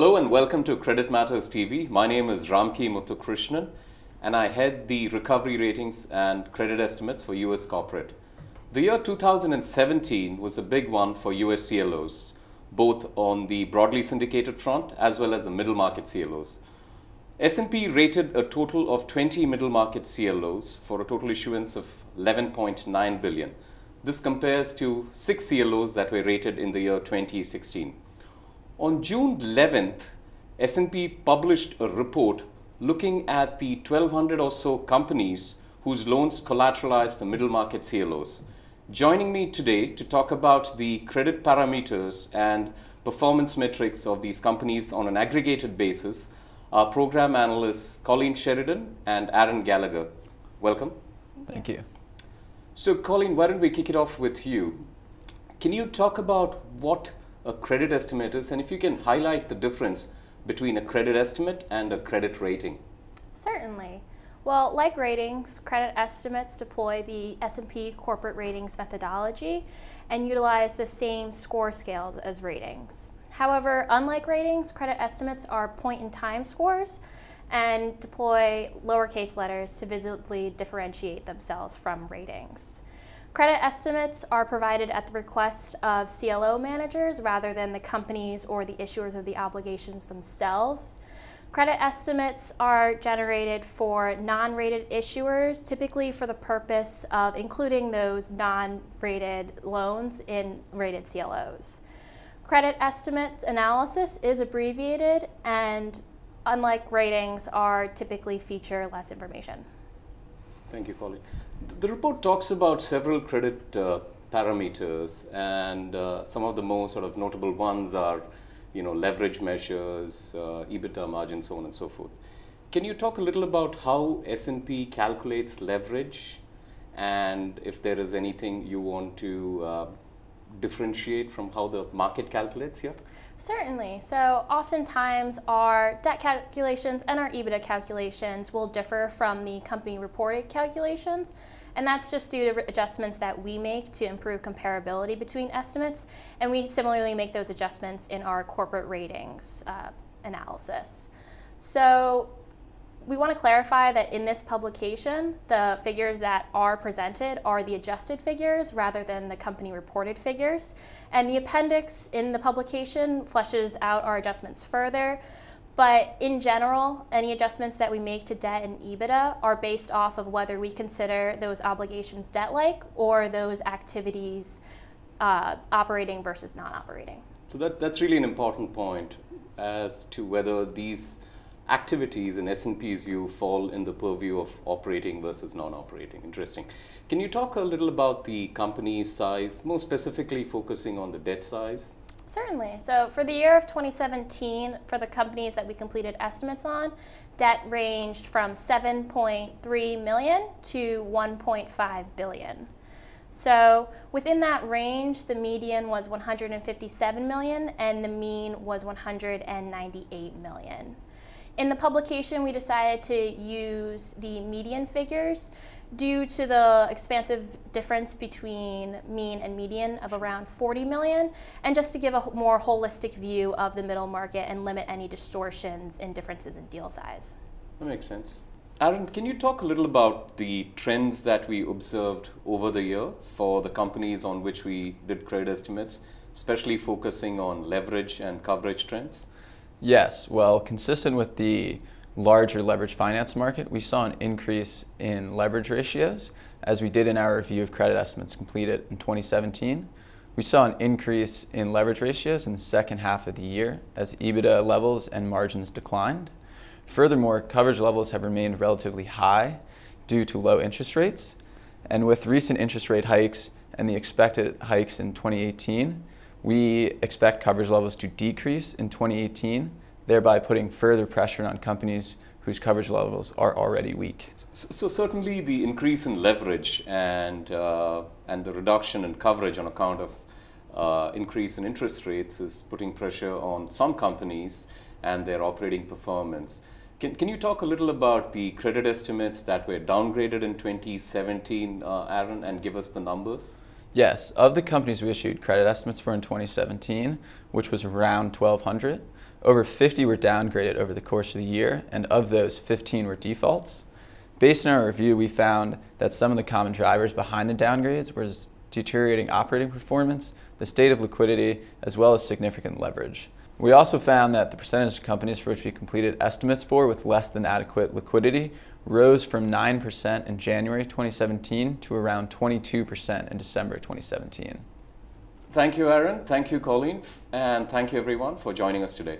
Hello and welcome to Credit Matters TV. My name is Ramki Muthukrishnan and I head the recovery ratings and credit estimates for US corporate. The year 2017 was a big one for US CLOs, both on the broadly syndicated front as well as the middle market CLOs. S&P rated a total of 20 middle market CLOs for a total issuance of 11.9 billion. This compares to 6 CLOs that were rated in the year 2016. On June 11th, S&P published a report looking at the 1200 or so companies whose loans collateralize the middle market CLOs. Joining me today to talk about the credit parameters and performance metrics of these companies on an aggregated basis are program analysts Colleen Sheridan and Aren Gallagher. Welcome. Thank you. So Colleen, why don't we kick it off with you? Can you talk about what a credit estimate is and if you can highlight the difference between a credit estimate and a credit rating. Certainly. Well, like ratings, credit estimates deploy the S&P corporate ratings methodology and utilize the same score scales as ratings. However, unlike ratings, credit estimates are point-in-time scores and deploy lowercase letters to visibly differentiate themselves from ratings. Credit estimates are provided at the request of CLO managers rather than the companies or the issuers of the obligations themselves. Credit estimates are generated for non-rated issuers, typically for the purpose of including those non-rated loans in rated CLOs. Credit estimate analysis is abbreviated and unlike ratings are typically feature less information. Thank you, Colleen. The report talks about several credit uh, parameters, and uh, some of the most sort of notable ones are, you know, leverage measures, uh, EBITDA margin, so on and so forth. Can you talk a little about how S&P calculates leverage, and if there is anything you want to uh, differentiate from how the market calculates here? Certainly. So oftentimes our debt calculations and our EBITDA calculations will differ from the company reported calculations. And that's just due to adjustments that we make to improve comparability between estimates. And we similarly make those adjustments in our corporate ratings uh, analysis. So we want to clarify that in this publication, the figures that are presented are the adjusted figures rather than the company reported figures. And the appendix in the publication fleshes out our adjustments further. But in general, any adjustments that we make to debt and EBITDA are based off of whether we consider those obligations debt-like or those activities uh, operating versus non-operating. So that, that's really an important point as to whether these activities in S&P's view fall in the purview of operating versus non-operating. Interesting. Can you talk a little about the company size, more specifically focusing on the debt size? Certainly. So for the year of 2017, for the companies that we completed estimates on, debt ranged from 7.3 million to 1.5 billion. So within that range, the median was 157 million and the mean was 198 million. In the publication, we decided to use the median figures due to the expansive difference between mean and median of around 40 million, and just to give a more holistic view of the middle market and limit any distortions in differences in deal size. That makes sense. Aren, can you talk a little about the trends that we observed over the year for the companies on which we did credit estimates, especially focusing on leverage and coverage trends? Yes, well, consistent with the larger leverage finance market, we saw an increase in leverage ratios as we did in our review of credit estimates completed in 2017. We saw an increase in leverage ratios in the second half of the year as EBITDA levels and margins declined. Furthermore, coverage levels have remained relatively high due to low interest rates. And with recent interest rate hikes and the expected hikes in 2018, we expect coverage levels to decrease in 2018, thereby putting further pressure on companies whose coverage levels are already weak. So, so certainly the increase in leverage and, uh, and the reduction in coverage on account of uh, increase in interest rates is putting pressure on some companies and their operating performance. Can, can you talk a little about the credit estimates that were downgraded in 2017, uh, Aren, and give us the numbers? Yes, of the companies we issued credit estimates for in 2017, which was around 1,200, over 50 were downgraded over the course of the year, and of those, 15 were defaults. Based on our review, we found that some of the common drivers behind the downgrades were deteriorating operating performance, the state of liquidity, as well as significant leverage. We also found that the percentage of companies for which we completed estimates for with less than adequate liquidity rose from 9% in January 2017 to around 22% in December 2017. Thank you, Aren. Thank you, Colleen. And thank you, everyone, for joining us today.